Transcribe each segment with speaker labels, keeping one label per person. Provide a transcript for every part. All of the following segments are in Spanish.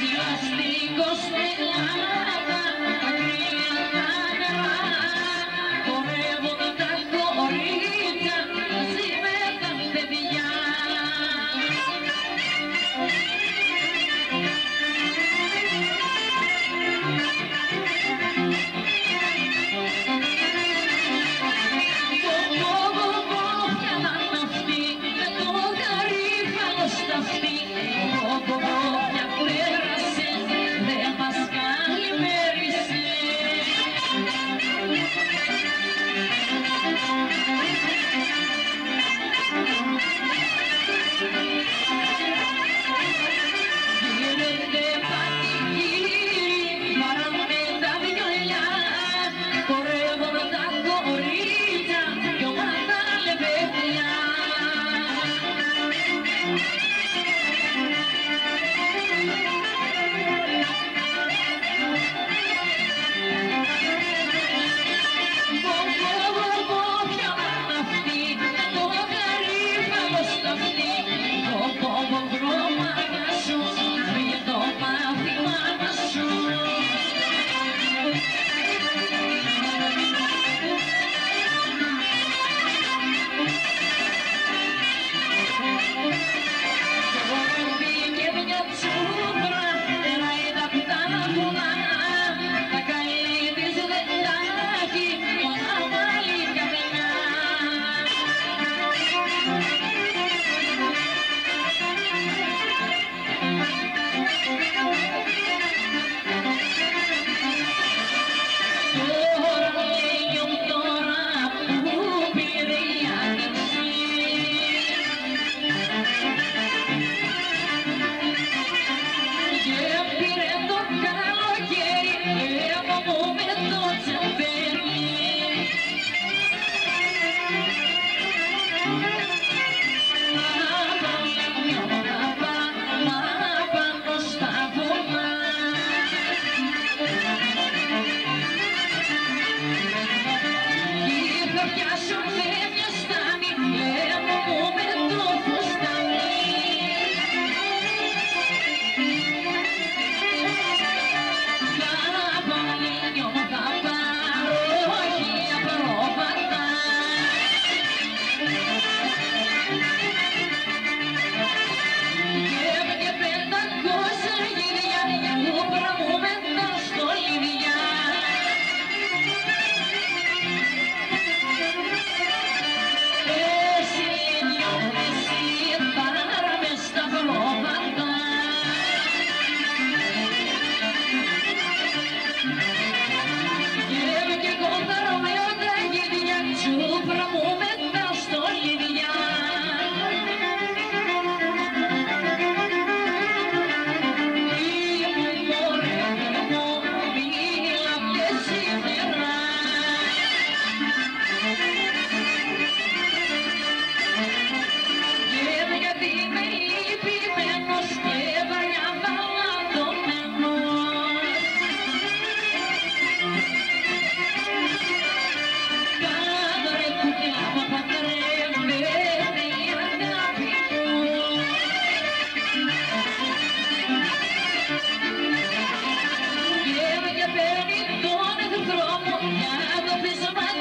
Speaker 1: Los amigos de la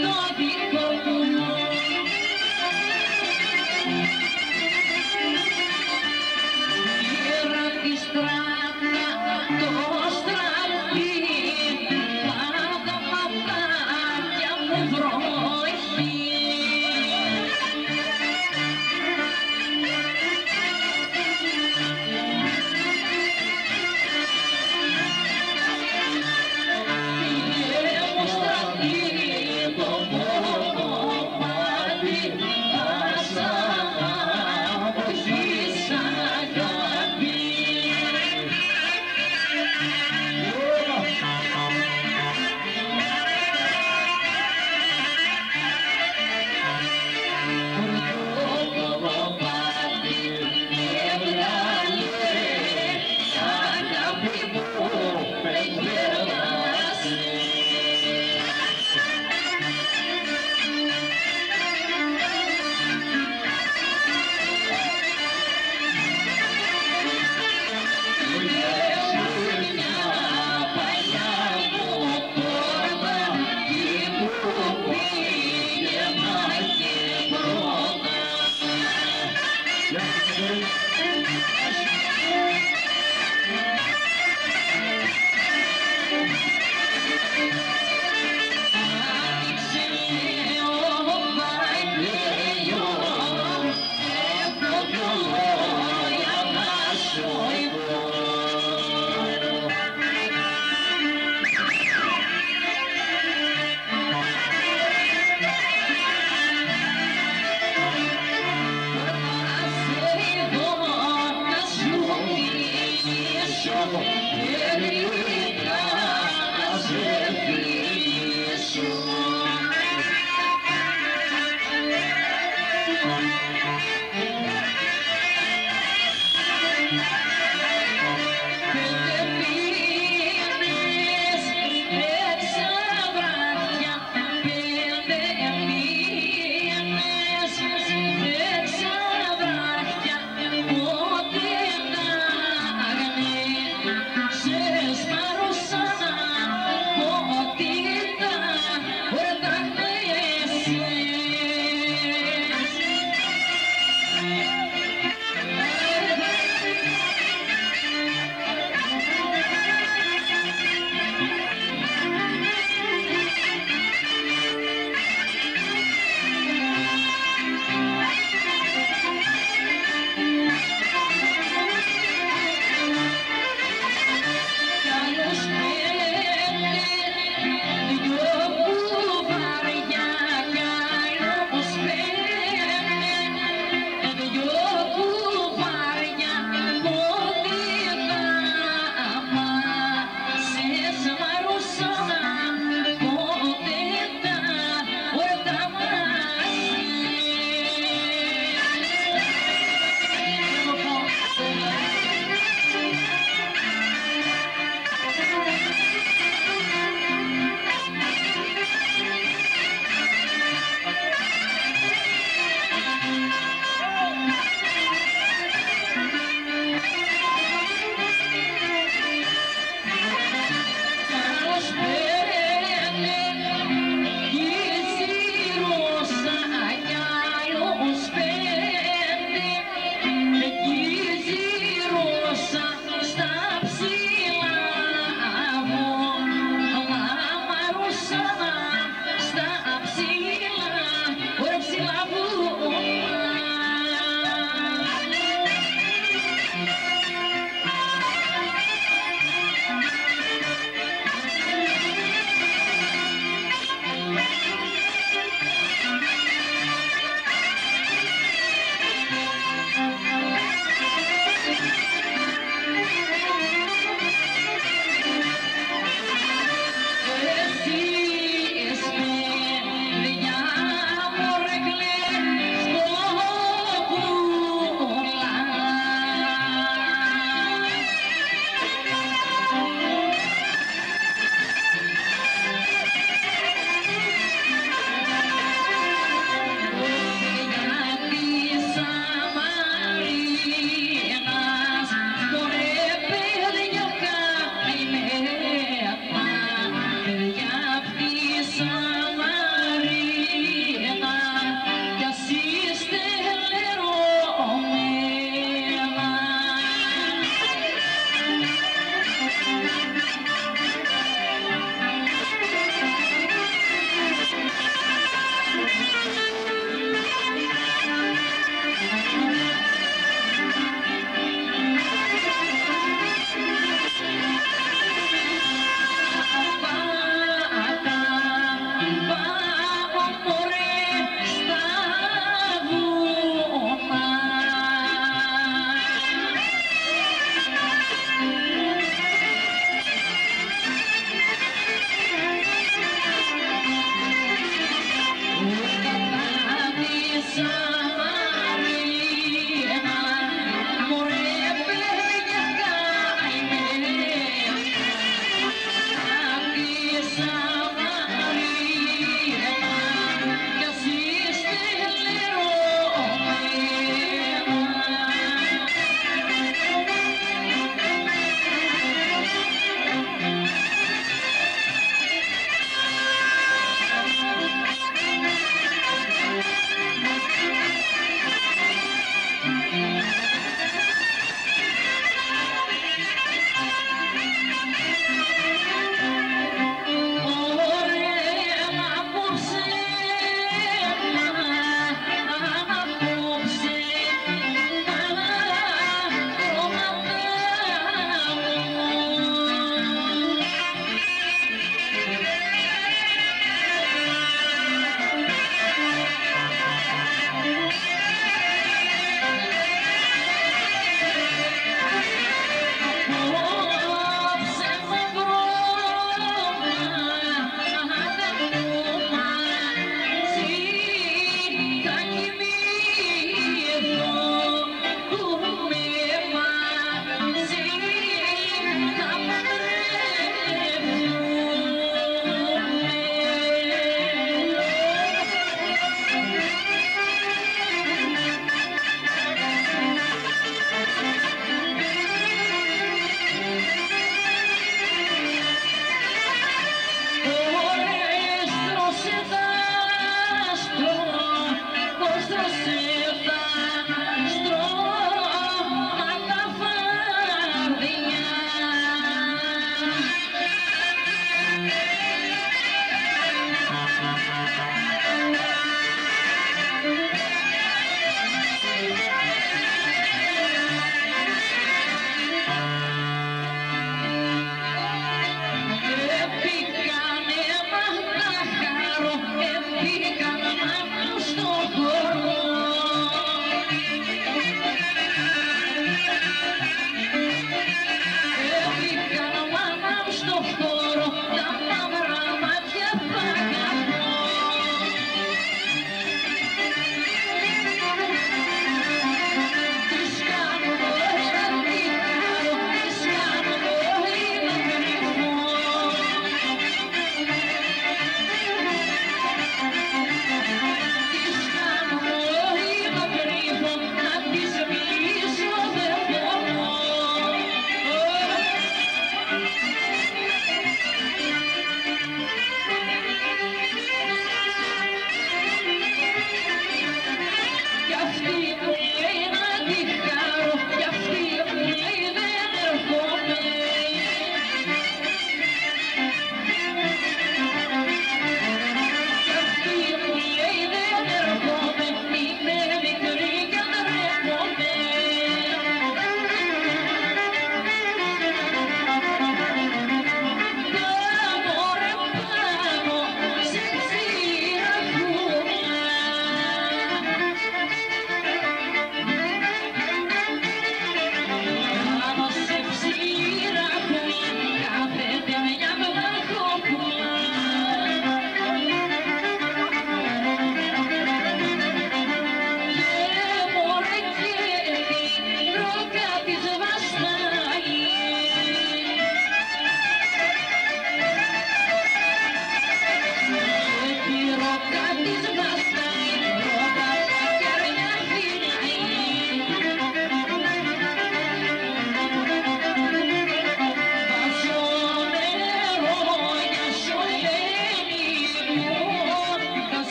Speaker 1: no.